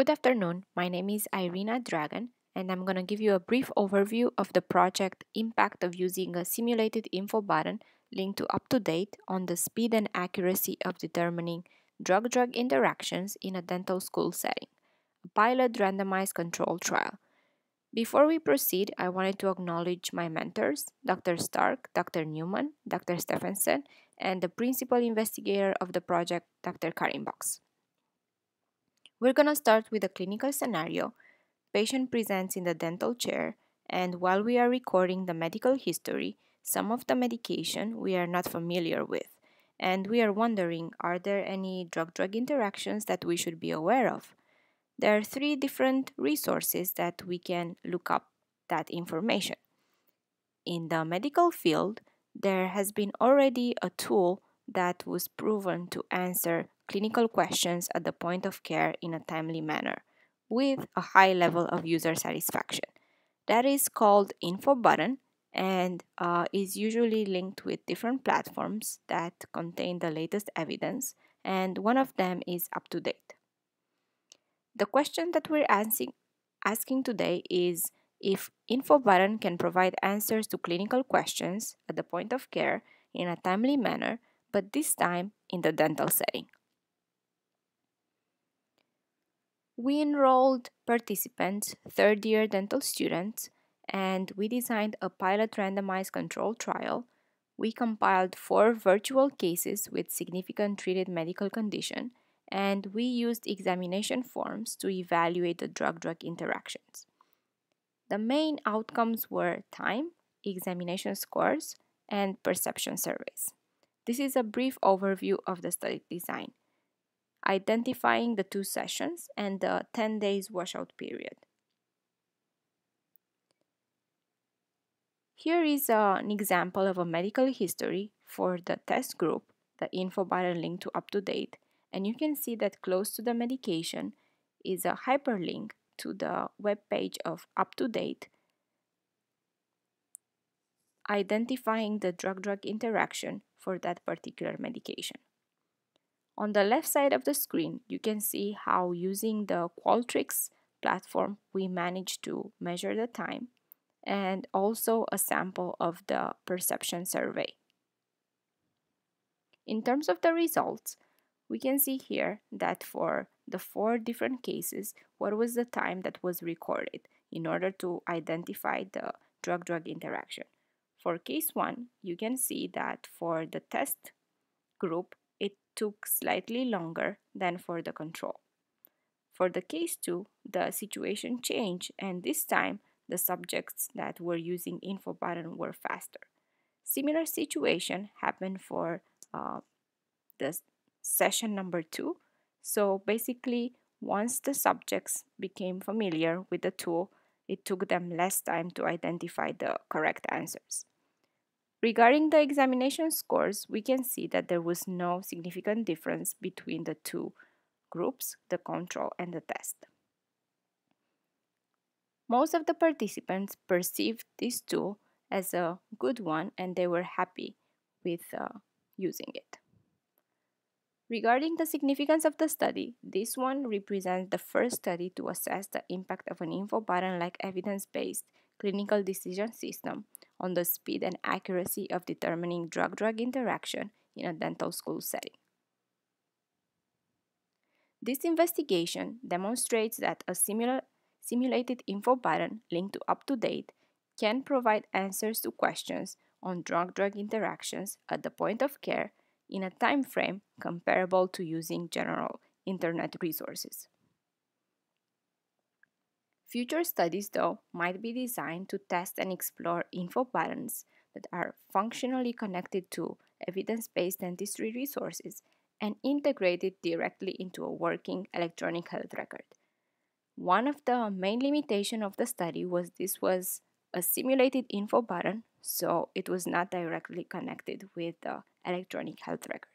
Good afternoon. My name is Irina Dragan and I'm going to give you a brief overview of the project impact of using a simulated info button linked to UpToDate on the speed and accuracy of determining drug-drug interactions in a dental school setting, a pilot randomized control trial. Before we proceed, I wanted to acknowledge my mentors, Dr. Stark, Dr. Newman, Dr. Stephenson, and the principal investigator of the project, Dr. Karin Box. We're going to start with a clinical scenario. Patient presents in the dental chair, and while we are recording the medical history, some of the medication we are not familiar with, and we are wondering are there any drug drug interactions that we should be aware of? There are three different resources that we can look up that information. In the medical field, there has been already a tool that was proven to answer clinical questions at the point of care in a timely manner with a high level of user satisfaction. That is called Info Button and uh, is usually linked with different platforms that contain the latest evidence, and one of them is UpToDate. The question that we're asking, asking today is if Info Button can provide answers to clinical questions at the point of care in a timely manner, but this time in the dental setting. We enrolled participants, third year dental students, and we designed a pilot randomized control trial. We compiled four virtual cases with significant treated medical condition, and we used examination forms to evaluate the drug drug interactions. The main outcomes were time, examination scores, and perception surveys. This is a brief overview of the study design identifying the two sessions and the 10 days washout period. Here is uh, an example of a medical history for the test group, the info button link to UpToDate, and you can see that close to the medication is a hyperlink to the web page of UpToDate, identifying the drug-drug interaction for that particular medication. On the left side of the screen, you can see how using the Qualtrics platform, we managed to measure the time and also a sample of the perception survey. In terms of the results, we can see here that for the four different cases, what was the time that was recorded in order to identify the drug-drug interaction. For case 1, you can see that for the test group, took slightly longer than for the control. For the case 2, the situation changed and this time the subjects that were using info button were faster. Similar situation happened for uh, the session number 2. So basically, once the subjects became familiar with the tool, it took them less time to identify the correct answers. Regarding the examination scores, we can see that there was no significant difference between the two groups, the control and the test. Most of the participants perceived this tool as a good one and they were happy with uh, using it. Regarding the significance of the study, this one represents the first study to assess the impact of an info button-like evidence-based clinical decision system on the speed and accuracy of determining drug-drug interaction in a dental school setting. This investigation demonstrates that a simulated info button linked to UpToDate can provide answers to questions on drug-drug interactions at the point of care in a time frame comparable to using general internet resources. Future studies, though, might be designed to test and explore info buttons that are functionally connected to evidence-based dentistry resources and integrated directly into a working electronic health record. One of the main limitations of the study was this was a simulated info button, so it was not directly connected with the electronic health record.